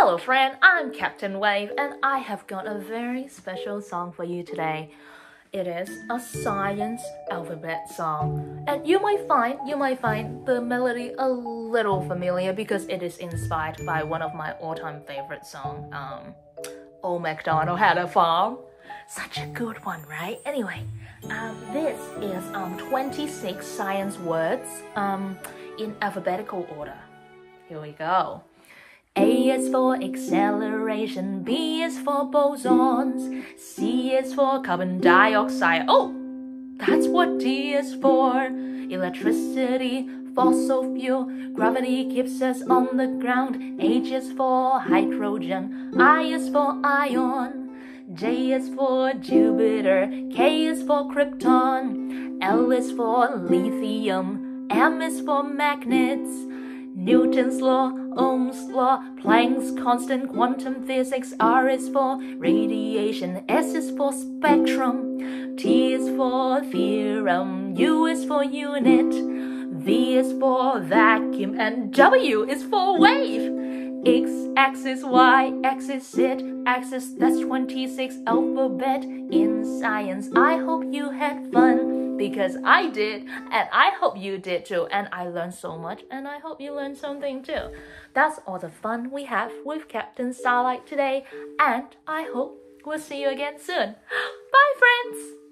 Hello, friend. I'm Captain Wave, and I have got a very special song for you today. It is a science alphabet song, and you might find you might find the melody a little familiar because it is inspired by one of my all-time favorite songs. Um, Old MacDonald had a farm. Such a good one, right? Anyway, um, this is um 26 science words um in alphabetical order. Here we go. A is for acceleration, B is for bosons, C is for carbon dioxide. Oh, that's what D is for. Electricity, fossil fuel, gravity keeps us on the ground. H is for hydrogen, I is for ion. J is for Jupiter, K is for Krypton, L is for lithium, M is for magnets. Newton's law, Ohm's law, Planck's constant, quantum physics. R is for radiation, S is for spectrum, T is for theorem, U is for unit, V is for vacuum, and W is for wave. X axis, Y axis, Z axis, that's 26 alphabet in science. I hope you had fun because I did, and I hope you did too. And I learned so much, and I hope you learned something too. That's all the fun we have with Captain Starlight today, and I hope we'll see you again soon. Bye, friends!